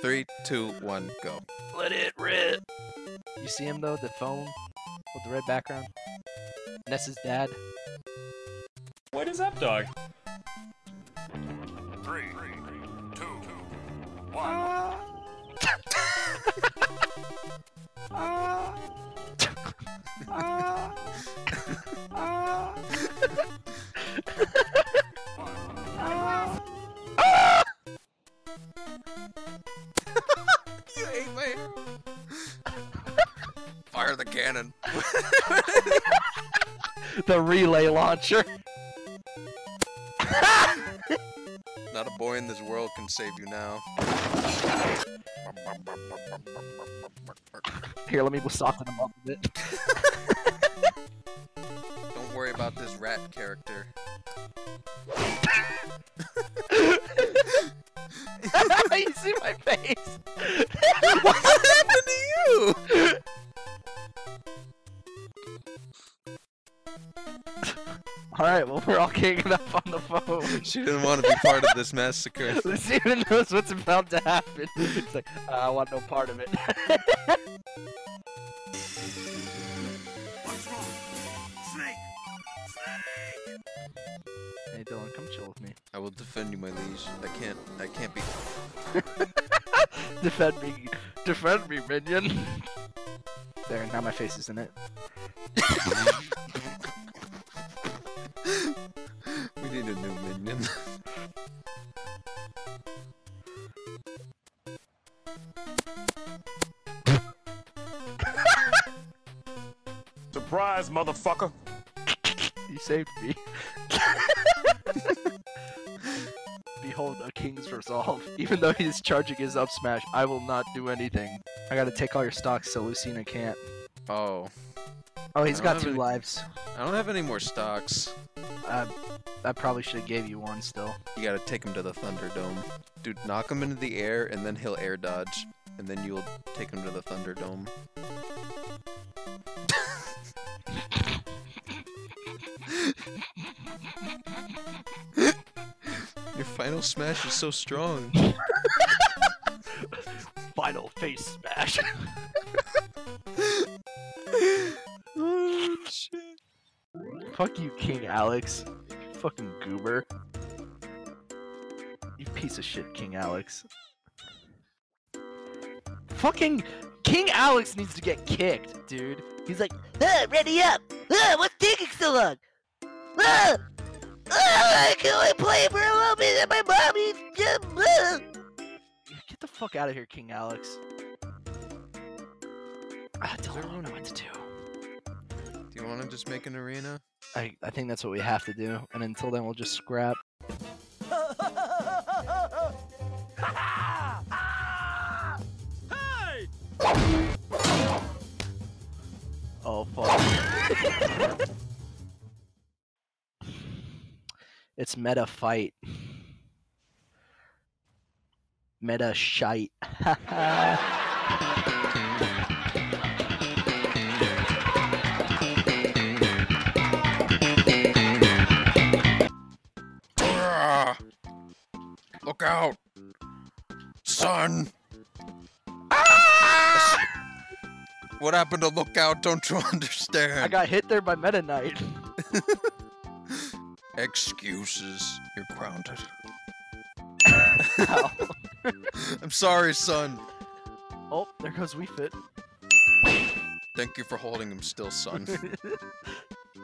Three, two, one, go. Let it rip. You see him though, the phone with the red background? Ness's dad. What is up, dog? Three, two, one. You the cannon. the relay launcher. Not a boy in this world can save you now. Here, let me soften him up a bit. Don't worry about this rat character. She didn't want to be part of this massacre. Steven knows what's about to happen. It's like, "Uh, I want no part of it. What's wrong? Snake! Snake! hey, Dylan, come chill with me. I will defend you, my liege. I can't. I can't be. Defend me. Defend me, minion. There, now my face is in it. Surprise, motherfucker! You saved me. Behold a king's resolve. Even though he's charging his up smash, I will not do anything. I gotta take all your stocks so Lucina can't. Oh, Oh, he's got two any- lives. I don't have any more stocks. Uh, I probably should have gave you one still. You gotta take him to the Thunderdome. Dude, knock him into the air and then he'll air dodge. And then you'll take him to the Thunderdome. Your final smash is so strong. Final face smash. oh shit. Fuck you, King Alex. Fucking goober. You piece of shit, King Alex. Fucking King Alex needs to get kicked, dude. He's like, ah, ready up! Ah, what's taking so long? Ah! Ah, can only play for a little bit my mom needs. Ah. Get the fuck out of here, King Alex. I don't know what to do. Do you want to just make an arena? I, I think that's what we have to do, and until then we'll just scrap. Hey! Oh fuck. it's meta fight. Meta shite. Look out! Son! Ah! What happened to look out? Don't you understand? I got hit there by Meta Knight. Excuses. You're grounded. I'm sorry, son. oh, there goes Wii Fit. Thank you for holding him still, son.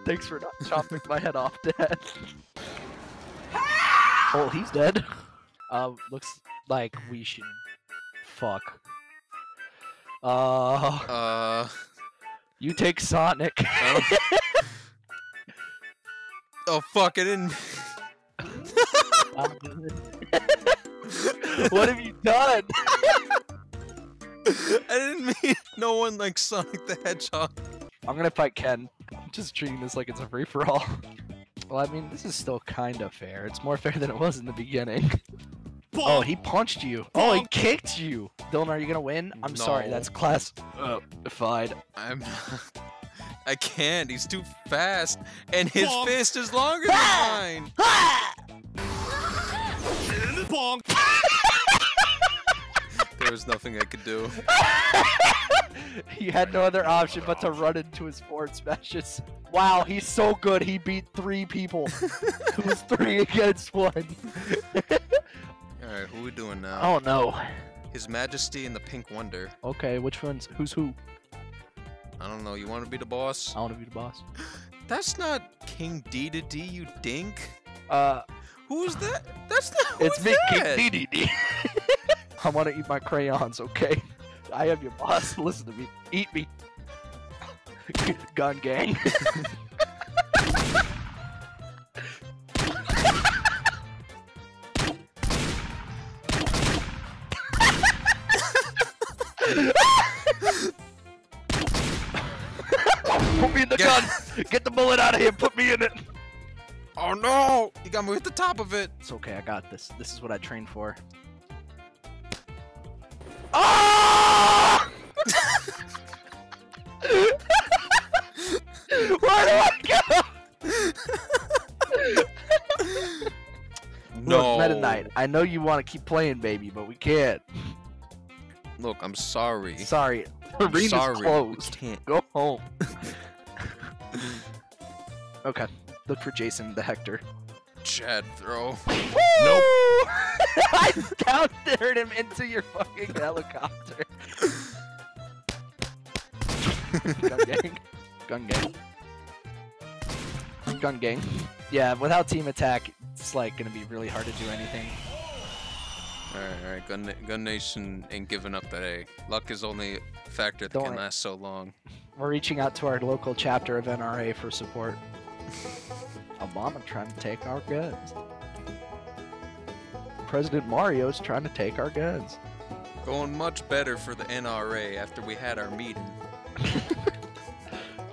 Thanks for not chopping my head off, Dad. oh, he's dead. Uh, looks like we should fuck. Uh, Uh. you take Sonic. Oh, oh fuck! I didn't. what have you done? I didn't mean no one like Sonic the Hedgehog. I'm gonna fight Ken. I'm just treating this like it's a free for all. Well, I mean, this is still kind of fair. It's more fair than it was in the beginning. Oh, he punched you. Oh, he kicked you. Dylan, are you gonna win? I'm sorry, that's class. Uh, defied. I'm. I can't. He's too fast, and his fist is longer than mine. there was nothing I could do. he had no other option but to run into his forward smashes. Wow, he's so good. He beat three people. it was three against one. Alright, who we doing now? oh no. His Majesty and the Pink Wonder. Okay, which one's who's who? I don't know, you want to be the boss? I want to be the boss. That's not King D to D, you dink. Uh, Who's that? That's not. Who's it's me, that? King DDD. I want to eat my crayons. Okay, I am your boss. Listen to me. Eat me. Gun gang. Put me in the Yeah. gun. Get the bullet out of here. Put me in it. Oh no! You got me at the top of it. It's okay. I got this. This is what I trained for. Ah! Where do I go? No. Look, Meta Knight, I know you want to keep playing, baby, but we can't. Look, I'm sorry. Sorry, the arena's sorry. closed. Can't. Go home. okay, look for Jason the Hector. Chad throw. Nope. I countered him into your fucking helicopter. Gun gang. Gun gang. Gun gang. Yeah, without team attack, it's like gonna be really hard to do anything. Alright, alright. Gun, Gun Nation ain't giving up that A. Luck is only a factor that Don't can worry. last so long. We're reaching out to our local chapter of NRA for support. Obama trying to take our guns. President Mario's trying to take our guns. Going much better for the NRA after we had our meeting.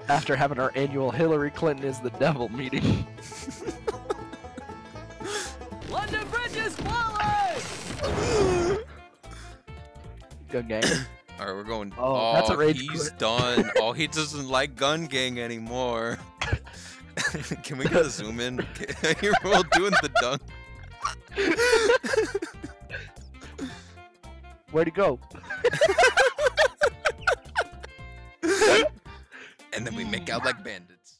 After having our annual Hillary Clinton is the devil meeting. Gun gang. Alright, we're going. Oh, that's a rage He's quit. done. oh, he doesn't like Gun Gang anymore. Can we get a zoom in? You're all doing the dunk. Where'd he go? And then we make out like bandits.